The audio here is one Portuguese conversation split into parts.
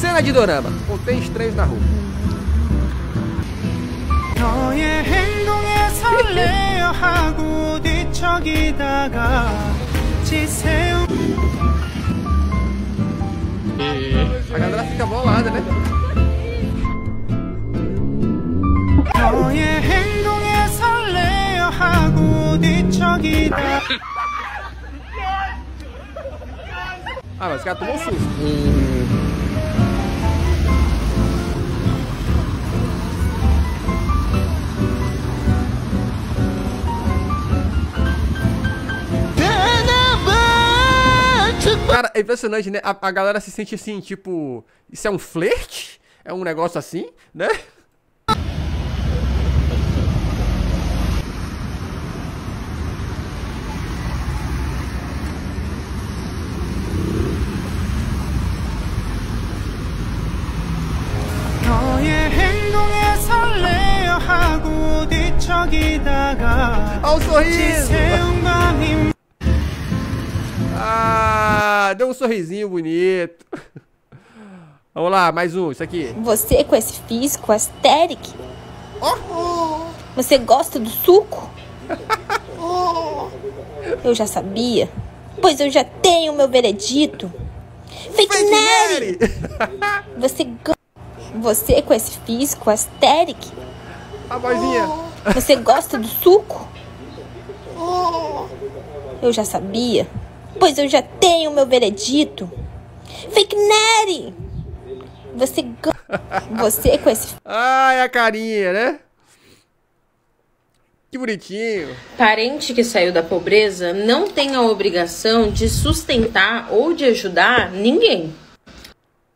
Cena de dorama. Contém estranhos na rua. A galera fica bolada, né? Ah, mas o cara tomou susto. Cara, é impressionante, né? A, a galera se sente assim, tipo, isso é um flerte? É um negócio assim, né? 너의 행동 Ah, deu um sorrisinho bonito. Vamos lá, mais um, isso aqui. Você com esse físico asteric? Você gosta do suco? Eu já sabia, pois eu já tenho meu veredito. Fake, Fake! Você. Você com esse físico asteric? A vozinha. Você gosta do suco? Eu já sabia, pois eu já tenho meu veredito. Fake Neri! Você. Você com esse Ai, a carinha, né? Que bonitinho. Parente que saiu da pobreza não tem a obrigação de sustentar ou de ajudar ninguém.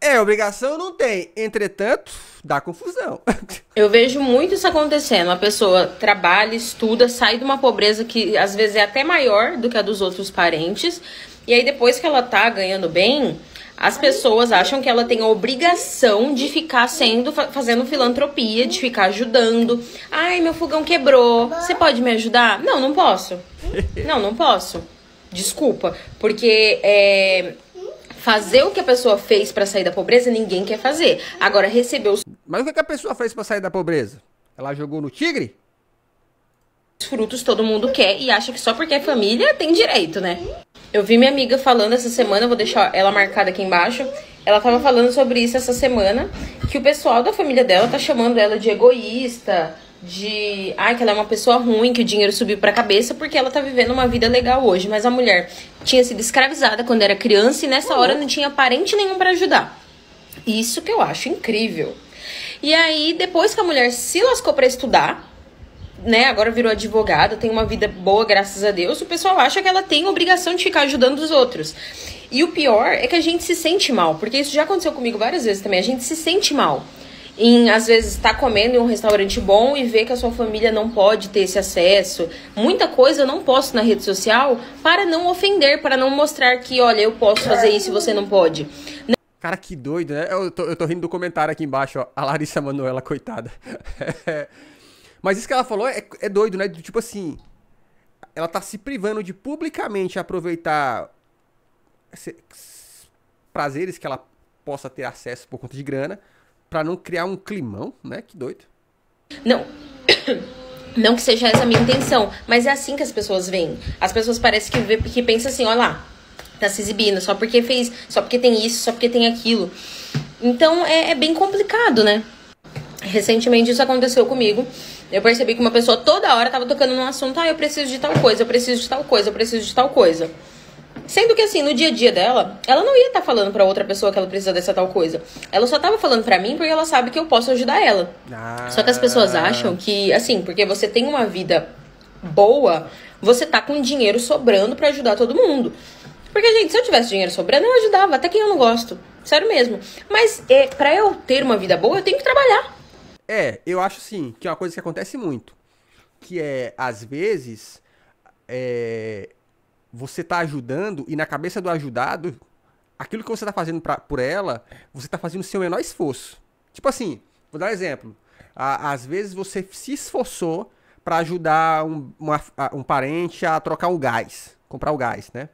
É, obrigação não tem. Entretanto, dá confusão. Eu vejo muito isso acontecendo. A pessoa trabalha, estuda, sai de uma pobreza que às vezes é até maior do que a dos outros parentes. E aí, depois que ela tá ganhando bem, as pessoas acham que ela tem a obrigação de ficar sendo, fa- fazendo filantropia, de ficar ajudando. Ai, meu fogão quebrou. Você pode me ajudar? Não, não posso. Não, não posso. Desculpa. Porque é, fazer o que a pessoa fez pra sair da pobreza, ninguém quer fazer. Agora, receber os Mas o que a pessoa fez pra sair da pobreza? Ela jogou no tigre? frutos todo mundo quer e acha que só porque é família tem direito, né? Eu vi minha amiga falando essa semana, vou deixar ela marcada aqui embaixo. Ela tava falando sobre isso essa semana, que o pessoal da família dela tá chamando ela de egoísta, de, ai, que ela é uma pessoa ruim, que o dinheiro subiu pra cabeça porque ela tá vivendo uma vida legal hoje, mas a mulher tinha sido escravizada quando era criança e nessa hora não tinha parente nenhum pra ajudar. Isso que eu acho incrível. E aí, depois que a mulher se lascou pra estudar, né, agora virou advogada, tem uma vida boa, graças a Deus, o pessoal acha que ela tem obrigação de ficar ajudando os outros. E o pior é que a gente se sente mal, porque isso já aconteceu comigo várias vezes também, a gente se sente mal. Em, às vezes, estar comendo em um restaurante bom e ver que a sua família não pode ter esse acesso. Muita coisa eu não posto na rede social para não ofender, para não mostrar que, olha, eu posso fazer isso e você não pode. Cara, que doido, né? Eu tô, eu tô rindo do comentário aqui embaixo, ó. A Larissa Manoela, coitada. Mas isso que ela falou é, é doido, né? Tipo assim, ela tá se privando de publicamente aproveitar prazeres que ela possa ter acesso por conta de grana, pra não criar um climão, né? Que doido. Não. Não que seja essa a minha intenção, mas é assim que as pessoas veem. As pessoas parecem que, que pensam assim, olha lá, tá se exibindo, só porque fez, só porque tem isso, só porque tem aquilo. Então é, é bem complicado, né? Recentemente isso aconteceu comigo. Eu percebi que uma pessoa toda hora tava tocando num assunto, ah, eu preciso de tal coisa, eu preciso de tal coisa, eu preciso de tal coisa. Sendo que assim, no dia a dia dela, ela não ia estar falando pra outra pessoa que ela precisa dessa tal coisa. Ela só tava falando pra mim porque ela sabe que eu posso ajudar ela. Ah, Só que as pessoas acham que, assim, porque você tem uma vida boa, você tá com dinheiro sobrando pra ajudar todo mundo. Porque, gente, se eu tivesse dinheiro sobrando, eu ajudava, até quem eu não gosto. Sério mesmo. Mas é, pra eu ter uma vida boa, eu tenho que trabalhar. É, eu acho assim, que é uma coisa que acontece muito. Que é, às vezes, é, você tá ajudando e na cabeça do ajudado, aquilo que você tá fazendo pra, por ela, você tá fazendo o seu menor esforço. Tipo assim, vou dar um exemplo. À- às vezes você se esforçou pra ajudar um, uma- um parente a trocar o gás, comprar o gás, né?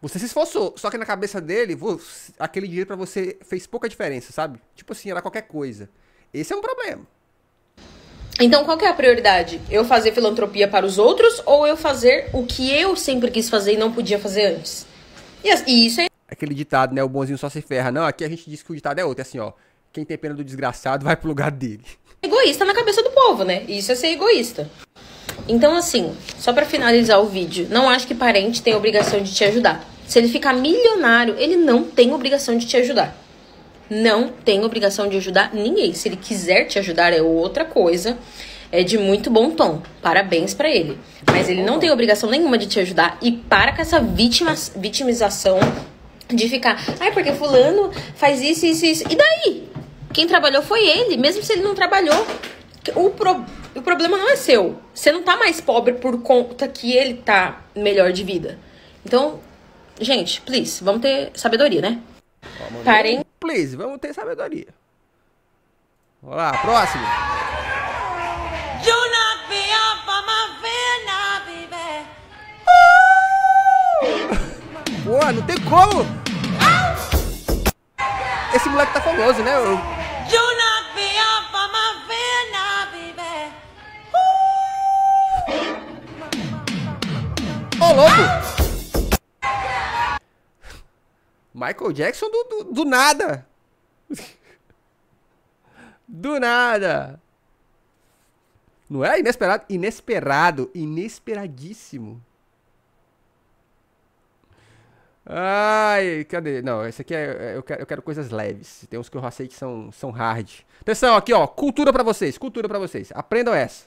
Você se esforçou, só que na cabeça dele, vo- aquele dinheiro pra você fez pouca diferença, sabe? Tipo assim, era qualquer coisa. Esse é um problema. Então, qual é a prioridade? Eu fazer filantropia para os outros ou eu fazer o que eu sempre quis fazer e não podia fazer antes? E, e isso é Aquele ditado, né? O bonzinho só se ferra. Não, aqui a gente diz que o ditado é outro. É assim, ó. Quem tem pena do desgraçado vai pro lugar dele. egoísta na cabeça do povo, né? Isso é ser egoísta. Então, assim, só pra finalizar o vídeo, não acho que parente tem obrigação de te ajudar. Se ele ficar milionário, ele não tem obrigação de te ajudar. Não tem obrigação de ajudar ninguém. Se ele quiser te ajudar, é outra coisa. É de muito bom tom. Parabéns pra ele. Mas ele não tem obrigação nenhuma de te ajudar. E para com essa vítima, vitimização de ficar, ai, porque fulano faz isso, isso, isso. E daí? Quem trabalhou foi ele, mesmo se ele não trabalhou. O, pro- o problema não é seu. Você não tá mais pobre por conta que ele tá melhor de vida. Então, gente, please, vamos ter sabedoria, né? Parem. Please, vamos ter sabedoria. Vamos lá, próximo. Pô, não tem como. Esse moleque tá famoso, né? Eu-. Ô, louco! Michael Jackson do, do, do nada. Do nada. Não é inesperado? Inesperado. Inesperadíssimo. Ai, cadê? Não, esse aqui é. Eu quero, eu quero coisas leves. Tem uns que eu sei que são, são hard. Atenção, aqui, ó. Cultura pra vocês. Cultura pra vocês. Aprendam essa.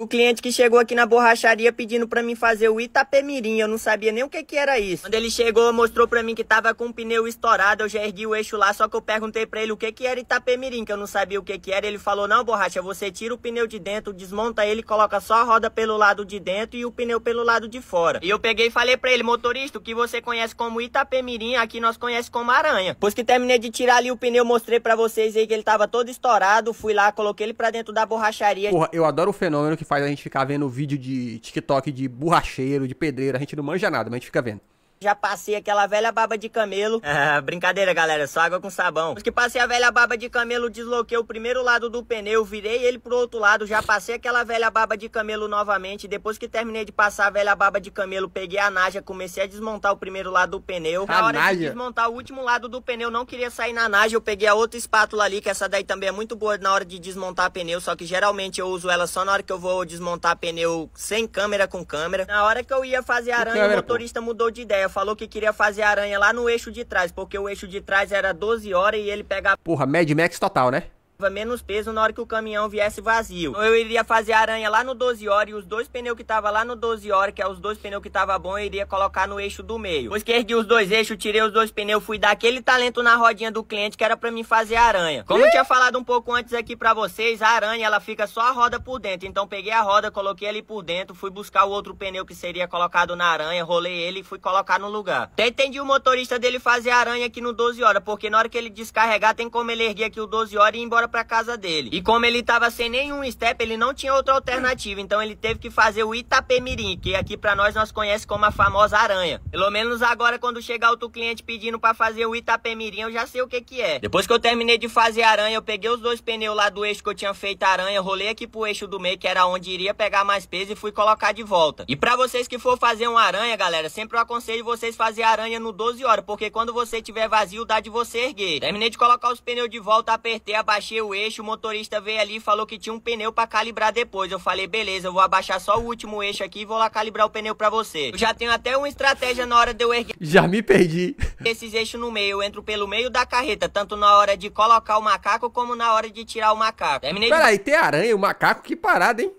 O cliente que chegou aqui na borracharia pedindo pra mim fazer o Itapemirim, eu não sabia nem o que que era isso. Quando ele chegou, mostrou pra mim que tava com o pneu estourado, eu já ergui o eixo lá, só que eu perguntei pra ele o que que era Itapemirim, que eu não sabia o que que era. Ele falou: "Não, borracha, você tira o pneu de dentro, desmonta ele, coloca só a roda pelo lado de dentro e o pneu pelo lado de fora". E eu peguei e falei pra ele: "Motorista, o que você conhece como Itapemirim, aqui nós conhece como aranha". Depois que terminei de tirar ali o pneu, mostrei pra vocês aí que ele tava todo estourado, fui lá, coloquei ele pra dentro da borracharia. Porra, eu adoro o fenômeno que faz a gente ficar vendo vídeo de TikTok de borracheiro, de pedreiro. A gente não manja nada, mas a gente fica vendo. Já passei aquela velha baba de camelo. Ah, brincadeira, galera, só água com sabão. Depois que passei a velha baba de camelo, desloquei o primeiro lado do pneu, virei ele pro outro lado, já passei aquela velha baba de camelo novamente. Depois que terminei de passar a velha baba de camelo, peguei a naja, comecei a desmontar o primeiro lado do pneu. A Na hora naja? de desmontar o último lado do pneu, não queria sair na naja, eu peguei a outra espátula ali, que essa daí também é muito boa na hora de desmontar pneu, só que geralmente eu uso ela só na hora que eu vou desmontar pneu sem câmera com câmera. Na hora que eu ia fazer a aranha, câmera, o pô. motorista motorista mudou de ideia, falou que queria fazer aranha lá no eixo de trás, porque o eixo de trás era 12 horas e ele pegava Porra, Mad Max total, né? Menos peso na hora que o caminhão viesse vazio. Então eu iria fazer aranha lá no 12 horas e os dois pneus que tava lá no 12 horas, que é os dois pneus que tava bom, eu iria colocar no eixo do meio. Depois que ergui os dois eixos, tirei os dois pneus, fui dar aquele talento na rodinha do cliente que era pra mim fazer aranha. Como eu tinha falado um pouco antes aqui pra vocês, a aranha ela fica só a roda por dentro. Então peguei a roda, coloquei ali por dentro, fui buscar o outro pneu que seria colocado na aranha, rolei ele e fui colocar no lugar. Até entendi o motorista dele fazer aranha aqui no 12 horas, porque na hora que ele descarregar, tem como ele erguer aqui o 12 horas e ir embora pra casa dele. E como ele tava sem nenhum step, ele não tinha outra alternativa, então ele teve que fazer o Itapemirim, que aqui pra nós nós conhece como a famosa aranha. Pelo menos agora quando chegar outro cliente pedindo pra fazer o Itapemirim, eu já sei o que que é. Depois que eu terminei de fazer aranha, eu peguei os dois pneus lá do eixo que eu tinha feito aranha, rolei aqui pro eixo do meio, que era onde iria pegar mais peso e fui colocar de volta. E pra vocês que for fazer uma aranha, galera, sempre eu aconselho vocês fazer aranha no 12 horas, porque quando você tiver vazio, dá de você erguer. Terminei de colocar os pneus de volta, apertei, abaixei o eixo, o motorista veio ali e falou que tinha um pneu pra calibrar depois. Eu falei, beleza, eu vou abaixar só o último eixo aqui e vou lá calibrar o pneu pra você. Eu já tenho até uma estratégia na hora de eu erguer Já me perdi. esses eixos no meio. Eu entro pelo meio da carreta, tanto na hora de colocar o macaco como na hora de tirar o macaco. Terminei de Peraí, tem aranha, o macaco, que parada, hein?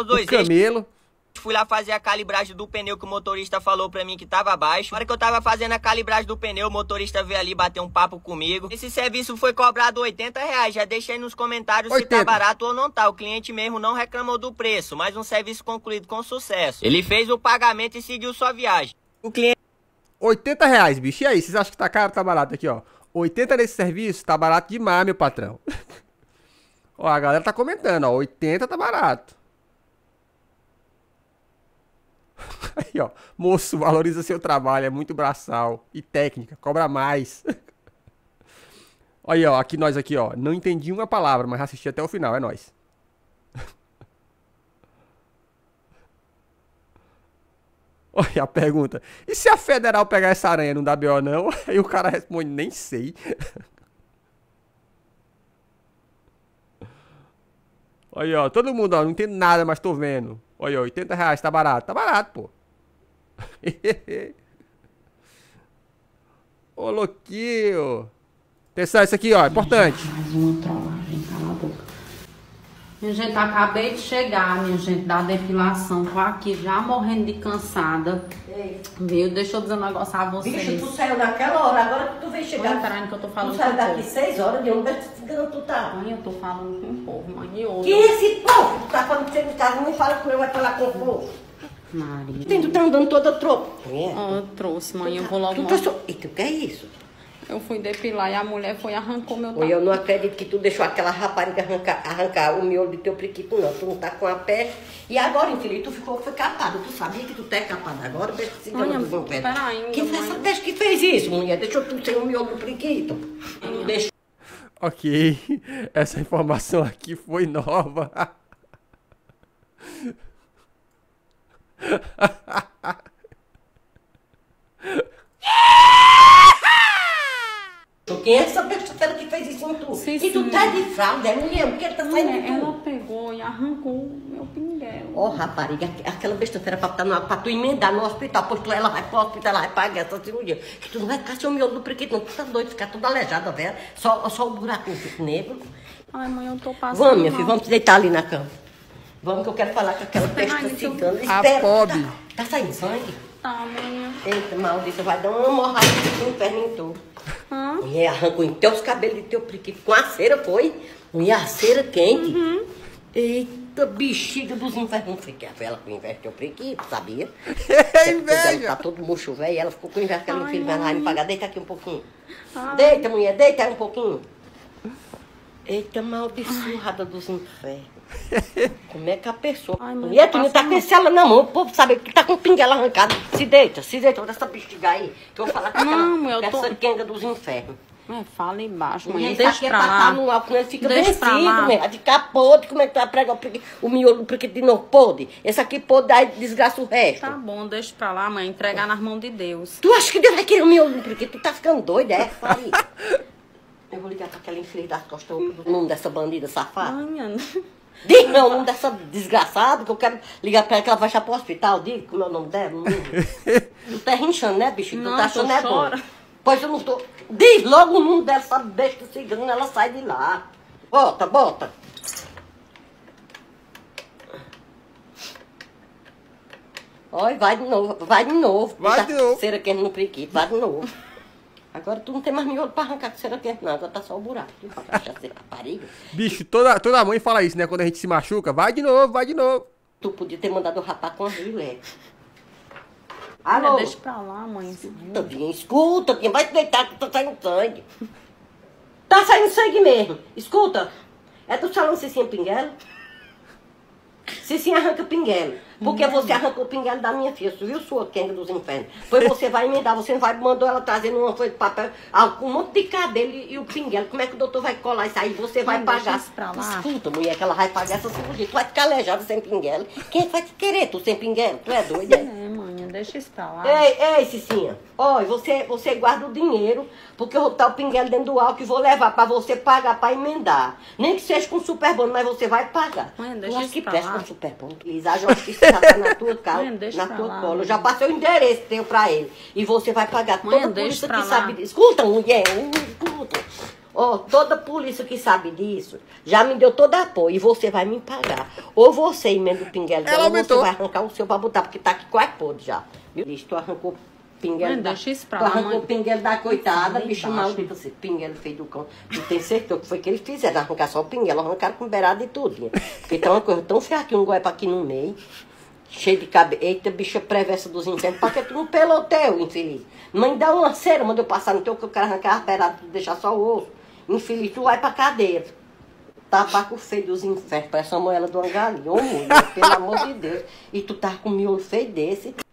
os dois O camelo. Fui lá fazer a calibragem do pneu que o motorista falou pra mim que tava baixo. Na hora que eu tava fazendo a calibragem do pneu, o motorista veio ali bater um papo comigo. Esse serviço foi cobrado 80 reais. Já deixei nos comentários se 80. tá barato ou não tá. O cliente mesmo não reclamou do preço, mas um serviço concluído com sucesso. Ele fez o pagamento e seguiu sua viagem. O cliente 80 reais, bicho. E aí, vocês acham que tá caro ou tá barato aqui, ó? 80 nesse serviço, tá barato demais, meu patrão. ó, a galera tá comentando, ó. 80 tá barato. Aí, ó. Moço, valoriza seu trabalho, é muito braçal. E técnica, cobra mais. Aí, ó, aqui nós aqui, ó. Não entendi uma palavra, mas assisti até o final, é nós. Olha a pergunta. E se a federal pegar essa aranha, não dá BO não? Aí o cara responde, nem sei. Olha, ó, todo mundo, ó, não entendo nada, mas tô vendo. Olha, ó, 80 reais, tá barato. Tá barato, pô. Ô, louquinho. Atenção, isso aqui, ó, importante. Mais uma trollagem, cala a boca. Minha gente, acabei de chegar, minha gente, da depilação. Tô aqui já morrendo de cansada. Viu? Deixa eu dizer um negócio a vocês. Bicho, tu saiu naquela hora, agora que tu veio Olha, chegar. peraí, que eu tô falando Tu saiu daqui povo. seis horas, de onde é que tu tá? Mãe, eu tô falando com o povo, mãe. E é esse povo? Tu tá quando chega em casa, não fala com eu, vai falar com o povo. Maria. Tem, tu tá andando toda tropa. É. Eu trouxe, mãe. Eu vou logo Tu trouxe... E tu quer isso? Eu fui depilar e a mulher foi e arrancou meu Oi, eu não acredito que tu deixou aquela rapariga arrancar, arrancar o miolo do teu priquito, não. Tu não tá com a pé. E agora, infeliz, tu ficou foi capada. Tu sabia que tu tá capada agora? Se Olha, do pé. peraí, Quem foi mãe. essa peste que fez isso, mulher? Deixou tu sem o miolo do priquito. Deixa Ok. Essa informação aqui foi nova. Quem é essa besta que fez isso em tu? Sim, e tu tá de fralda, é mulher, por que tá saindo de Mulher, ela pegou e arrancou o meu pinguelo. Ó, rapariga, aquela besta-feira pra, tá pra tu emendar no hospital, pois tu, ela vai pro hospital, ela vai pagar essa cirurgia. Que tu não vai ficar o miolo do priquito, não. Tu tá doido, ficar toda aleijada, velho. Só, só o fica negro. Ai, mãe, eu tô passando Vamos, minha mal. filha, vamos deitar ali na cama. Vamos que eu quero falar com aquela Ai, então- cigana. A Espera, pobre. Tá, tá saindo sangue? Tá, mãe. Eita, maldita, vai dar uma morrada no inferno em tu. Hã? Mulher arrancou em teus cabelos de teu priquito com a cera, foi? Mulher, a cera quente. Uhum. Eita, bexiga dos infernos. Não fiquei a vela com inveja do teu priquito, sabia? É inveja. Tá todo murcho, velho. Ela ficou com inveja que ela filho vai lá mãe. me pagar. Deita aqui um pouquinho. Ai. Deita, mulher, deita aí um pouquinho. Eita, maldiçoada dos infernos. Como é que a pessoa. Ai, mãe, mulher, tu não passa tá com esse ela na mão. O povo sabe que tu tá com pinguela arrancada. Se deita, se deita. Olha essa bexiga aí. Que eu vou falar com aquela, Não, eu com tô- essa quenga dos infernos. É, fala embaixo, mãe. Isso Deixa aqui pra lá. no álcool, ele fica Deixa vencido, mulher. Vai ficar podre. Como é que tu vai pregar o, o miolo priquito de novo? Podre. Esse aqui podre, aí desgraça o resto. Tá bom, deixa pra lá, mãe. Entregar nas mãos de Deus. Tu acha que Deus vai querer o miolo priquito? Tu tá ficando doida, é? Fala aí. Eu vou ligar pra aquela infeliz das costas do nome dessa bandida safada. Ai, minha... Diga meu nome dessa desgraçada, que eu quero ligar pra ela que ela vai já pro hospital. Diga como é o nome dela. Não tu tá rinchando, né, bicho? Tu tá achando é bom. Pois eu não tô. Diz logo o nome dessa besta cigana, ela sai de lá. Bota, bota. Olha, vai de novo, vai de novo. Vai de novo. Cera quente no priquito, vai de novo. Agora tu não tem mais miolo pra arrancar com cera quente, não. Agora tá só o buraco. Tu rapariga. Bicho, toda, toda mãe fala isso, né? Quando a gente se machuca, vai de novo, vai de novo. Tu podia ter mandado rapar com a gilete. Olha, Alô? deixa pra lá, mãe. Tadinha, escuta, Tadinha, vai te deitar que tá saindo sangue. Tá saindo sangue mesmo. Escuta, é do salão Cicinha Pinguelo? Cicinha arranca pinguelo. Porque você arrancou o pinguelo da minha filha. Tu viu sua quenga dos infernos? Pois você vai emendar, você não vai, mandou ela trazendo uma folha de papel ah, um monte de cabelo e, o pinguelo. Como é que o doutor vai colar isso aí? Você vai Não, pagar. isso pra lá. Escuta, mulher, que ela vai pagar essa cirurgia. Tu vai ficar aleijada sem pinguelo. Quem que vai te querer, tu sem pinguelo? Tu é doida? Deixa pra lá. Ei, ei, Cicinha. Olha, você, você guarda o dinheiro, porque eu vou botar o pinguelo dentro do álcool e vou levar pra você pagar pra emendar. Nem que seja com super bônus, mas você vai pagar. Mãe, deixa eu acho que presta lá. com super bônus. Isaja, eu acho que isso já tá na tua casa, Mãe, na tua lá, cola. Eu já passei o endereço teu pra ele. E você vai pagar Mãe, toda a deixa polícia que lá. sabe disso. Escuta, mulher, escuta. Ó, toda polícia que sabe disso já me deu todo apoio e você vai me pagar. Ou você emenda o pinguelo Ela dela, ou você vai arrancar o seu pra botar, porque tá aqui quase podre já. Viu? Diz, tu arrancou o pinguelo Mãe, da... deixa isso pra tu lá, arrancou mãe. o pinguelo da coitada, bicho maldito, esse pinguelo feio do cão. E tem certeza que foi que eles fizeram, arrancar só o pinguelo, arrancaram com beirada e tudo. Porque tá uma coisa tão feia aqui, um goiaba aqui no meio, cheio de cabelo. Eita, bicha preversa dos infernos, pra que tu não pelou teu, infeliz? Mãe, dá uma cera, manda eu passar no teu, que eu quero arrancar as beiradas, tu deixar só o osso. Infeliz, tu vai pra cadeia. Tabaco feio dos infernos, parece uma moela de uma galinha. Ô, mulher, pelo amor de Deus. E tu tá com miolo feio desse.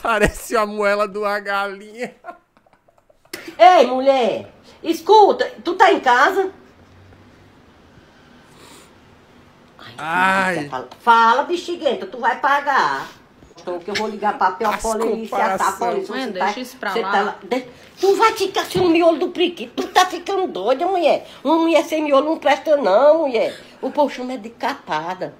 Parece a moela de uma galinha. Ei, mulher, escuta, tu tá em casa? Ai. Ai. Fala, fala bexiguenta, tu vai pagar. Então que eu vou ligar pra a tá? A comparação. polícia. Mãe, você deixa tá- isso pra lá. tá De- Tu vai ficar sem o miolo do priquito. Tu tá ficando doida, mulher. Uma mulher sem miolo não presta não, mulher. O povo chama é de capada.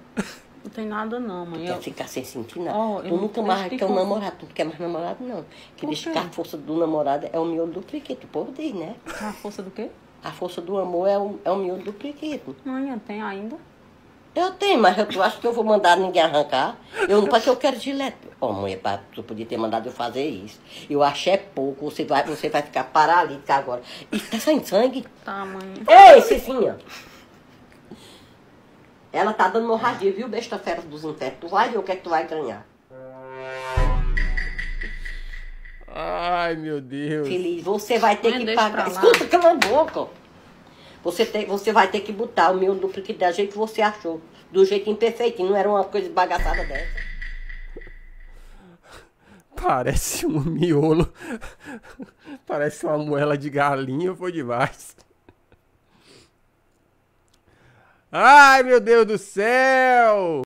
Não tem nada não, mãe. Eu... Quer ficar sem sentir nada. Oh, eu tu nunca mais quer um namorado. Tu não quer mais namorado, não. Que diz que a força do namorado é o miolo do priquito. O povo diz, né? A força do quê? A força do amor é o, é o miolo do priquito. Mãe, eu tenho ainda. Eu tenho, mas eu, tu acha que eu vou mandar ninguém arrancar? Eu não, porque eu quero gilete. Ó, mulher, pá, tu podia ter mandado eu fazer isso. Eu achei pouco, você vai, você vai ficar paralítica agora. E tá saindo sangue? Tá, mãe. Ei, Cicinha! Ela tá dando hemorragia, viu, besta fera dos infernos? Tu vai ver o que é que tu vai ganhar. Ai, meu Deus. Feliz, você vai ter Mãe, que pagar. Escuta, cala a boca. Você, tem, você vai ter que botar o meu duplicate da jeito que você achou. Do jeito imperfeitinho, não era uma coisa bagaçada dessa. Parece um miolo. Parece uma moela de galinha, foi demais. Ai, meu Deus do céu!